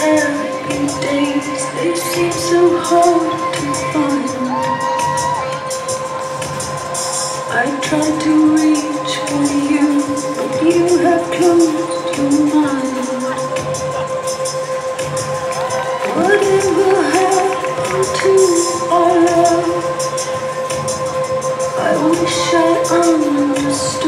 happy days, they seem so hard to find. I try to reach for you, but you have closed your mind. Whatever happened to our love, I wish I understood.